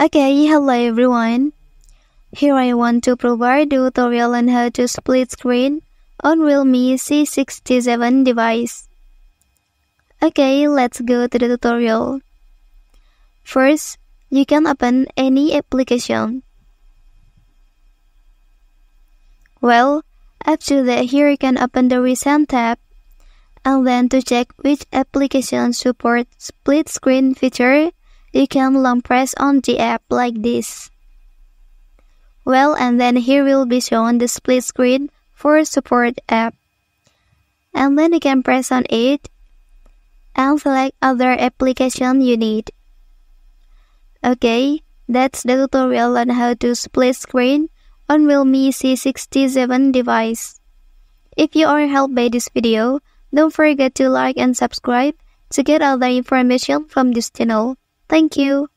Okay, hello everyone. Here I want to provide a tutorial on how to split screen on Realme C67 device. Okay, let's go to the tutorial. First, you can open any application. Well, after that here you can open the recent tab and then to check which application support split screen feature you can long press on the app like this. Well, and then here will be shown the split screen for support app. And then you can press on it and select other application you need. Okay, that's the tutorial on how to split screen on Realme C67 device. If you are helped by this video, don't forget to like and subscribe to get other information from this channel. Thank you.